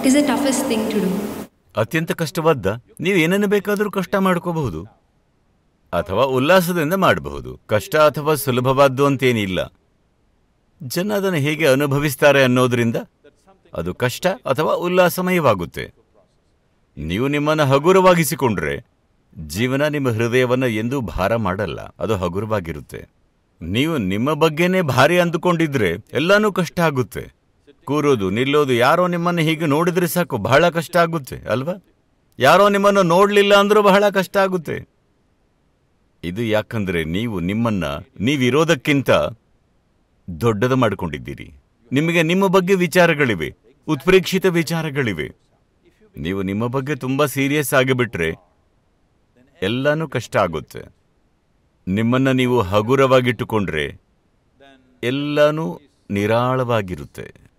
What is the toughest thing to do ಅತ್ಯಂತ ಕಷ್ಟವಾದ, ನೀವು ಏನನ್ನು ಬೇಕಾದರೂ ಕಷ್ಟ ಮಾಡ್ಕೋಬಹುದು. ಅಥವಾ ಉಲ್ಲಾಸದಿಂದ ಮಾಡಬಹುದು. ಕಷ್ಟ ಅಥವಾ ಸುಲಭವಾದ್ದು ಅಂತೇನಿಲ್ಲ. ಜನ ಅದನ್ನು ಹೇಗೆ ಅನುಭವಿಸ್ತಾರೆ ಅನ್ನೋದ್ರಿಂದ ಅದು ಕಷ್ಟ ಅಥವಾ ಉಲ್ಲಾಸಮಯವಾಗುತ್ತೆ. ನೀವು ನಿಮ್ಮನ್ನು ಹಗುರವಾಗಿಸಿಕೊಂಡ್ರೆ, ಜೀವನ ನಿಮ್ಮ ಹೃದಯವನ್ನು ಎಂದೂ ಭಾರ ಮಾಡಲ್ಲ. ಅದು ಹಗುರವಾಗಿರುತ್ತೆ. ನೀವು ನಿಮ್ಮ ಬಗ್ಗೆನೇ ಭಾರಿ ಅಂದುಕೊಂಡಿದ್ರೆ ಎಲ್ಲಾನು ಕಷ್ಟ ಆಗುತ್ತೆ. ಕೂರೋದು, ನಿಲ್ಲೋದು, ಯಾರೋ ನಿಮ್ಮನ್ನು ಹೀಗೆ ನೋಡಿದ್ರೆ ಸಾಕು, ಬಹಳ ಕಷ್ಟ ಆಗುತ್ತೆ, ಅಲ್ವಾ? ಯಾರೋ ನಿಮ್ಮನ್ನು ನೋಡ್ಲಿಲ್ಲ ಅಂದ್ರೂ ಬಹಳ ಕಷ್ಟ ಆಗುತ್ತೆ. ಇದು ಯಾಕಂದ್ರೆ ನೀವು ನಿಮ್ಮನ್ನ, ನೀವಿರೋದಕ್ಕಿಂತ ದೊಡ್ಡದು ಮಾಡಿಕೊಂಡಿದ್ದೀರಿ. ನಿಮಗೆ ನಿಮ್ಮ ಬಗ್ಗೆ ವಿಚಾರಗಳಿವೆ, ಉತ್ಪ್ರೇಕ್ಷಿತ ವಿಚಾರಗಳಿವೆ. ನೀವು ನಿಮ್ಮ ಬಗ್ಗೆ ತುಂಬಾ ಸೀರಿಯಸ್ ಆಗಿಬಿಟ್ರೆ ಎಲ್ಲಾನು ಕಷ್ಟ ಆಗುತ್ತೆ. ನಿಮ್ಮನ್ನ ನೀವು ಹಗುರವಾಗಿಟ್ಟುಕೊಂಡ್ರೆ ಎಲ್ಲಾನು ನಿರಾಳವಾಗಿರುತ್ತೆ.